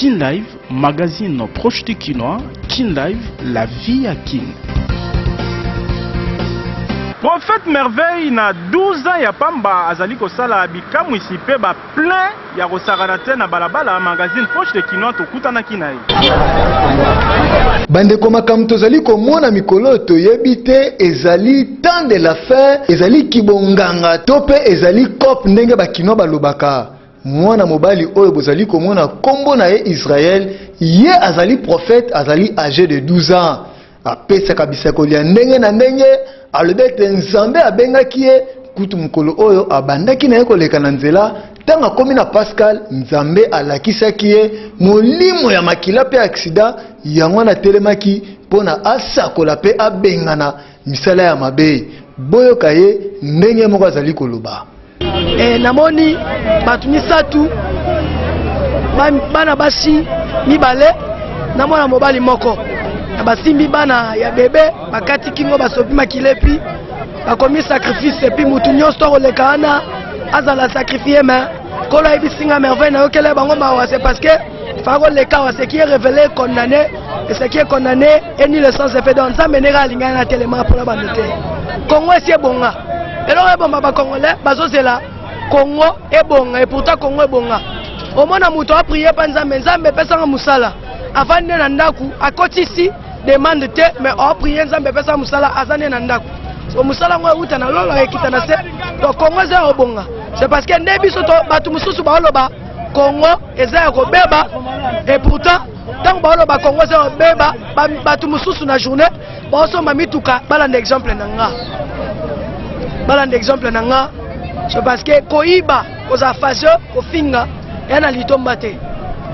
Kin Live, magazine proche du Kinois. Kin Live, la vie à Kin. Prophète Merveille na 12 ans ya pamba azali kosala bikamwisi pe ba plein ya kosakana te na balabala magazine proche de Kinois tokutanaki na ye. Bandeko makambo tozali komona mikolo toyebi te ezali temps de la fin ezali kibonganga to mpe ezali cope ndenge bakinois balobaka mwana mobali oyo bozali komona nkombo na ye israel ye azali prophète azali age de 12 ans apesaka bisakweli ya ndenge na ndenge alobi ete nzambe abengaki ye kutu mokolo oyo abandaki na ye koleka na nzela ntango akomi na pascal nzambe alakisaki ye molimo ya makila mpe aksida yango wana atelemaki mpo na asakola mpe abengana misala ya mabe boyoka ye ndenge moko azali koloba e, namoni bato misato bana basi mibale na mwana mobali moko na basimbi bana ya bebe bakati kingo basopi makilepi bakomi sacrifice epi motu nyonso akoleka wana azala sacrifie me kolo ayebisi nga merveille nayokela bango mawa c'est parce que fako lekawa ce qui est révélé condamné et ce qui est condamné et ni le sens effet donc nzambe ndenge alinga na telema mpona bando te congo esi ebonga eloko ebomba bacongolais bazozela congo ebonga et pourtant congo ebonga omona moto aprie mpa nzambe nzambe epesanga mosala avandi nde na ndako akotisi demande te mais o prier nzambe epesa mosala aza nde na ndako so mosala yango euta na lolo ekita na se to kongo eza ya kobonga c'est parce que nde biso to bato mosusu baoloba kongo eza ya kobeba et pourtant ntango baoloba kongo eza ya kobeba bato mosusu na journée baosomba mituka balanda exemple na nga balanda exemple na nga c'est parce que koyiba kozala fazio kofinga ya na litomba te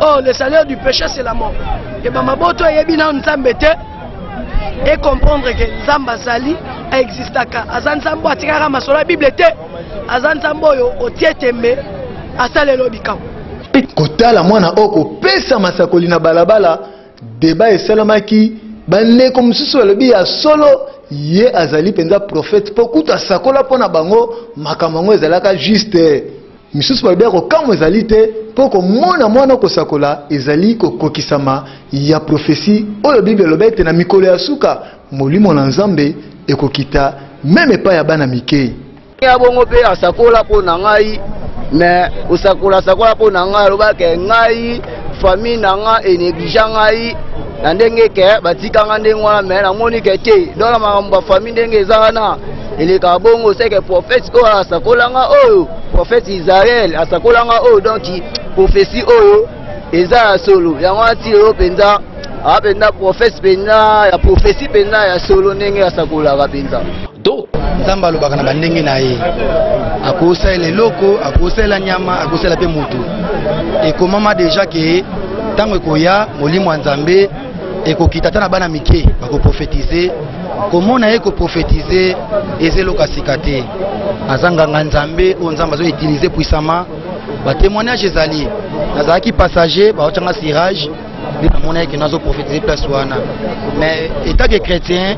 oh le salaire du péché c'est la mort eba maboto eyebi nano nzambe te e comprendre ke nzambe azali aexistaka aza nzambe oyo atikaka masolo ya bible te aza nzambe oyo otie tembe asalelo likambo kotala mwana oyo kopesa masakoli na balabala Debat esalamaki bandeko mosusu balobi ya solo ye azali mpenza profete mpo kutu asakola mpo na bango makambo yango ezalaka juste misusu balobi ya kokamwa ezali te mpo komona mwana kosakola ezali kokokisama ya profesi oyo biblia eloba ete na mikolo ya suka molimo na nzambe ekokita meme epai ya bana mike ya bongo mpe asakola mpo na ngai me kosakola sakola mpo na ngai alobaka ngai famille na nga enegligea ngai na ndenge ke batika nga ndenge wana me namoni ke te dona makambo bafamille ndenge eza wana eleka bongo seke prophète oyo asakola nga oyo prophète israel asakola nga oyo donki prophesie oyo eza ya solo yango wana ti lelo mpenza aa mpenza profese mpenza ya profesi mpenza ya solo ndenge asakolaka mpenza nzambe alobaka na bandenge na ye akosalela eloko akosalela nyama akosalela mpe motu ekomama deja ke ntango ekoya molimo ya nzambe ekokita ata na bana mike bakoprofetize komona ye koprofetize eza eloko ya sika te aza nganga nzambe oyo nzambe azoutilize puisama ba témoignage ezali nazalaki passager baotyanga sirage nde namonaki ke nazo prophétise place wana mais état que chrétien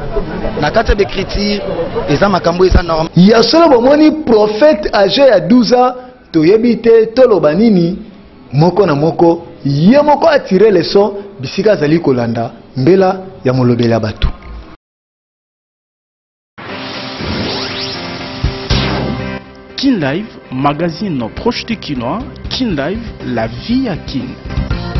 na kati ya becriture eza makambo eza normal ya solo bomoni prophète age ya 12 ans toyebi te toloba nini moko na moko ye moko atire leson bisika azali kolanda mbela ya molobeli ya bato Kin Live, magazine proche du Kinois. Kin Live, la vie à Kin.